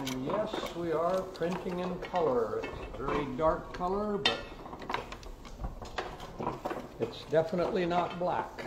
And yes, we are printing in color. It's a very dark color, but it's definitely not black.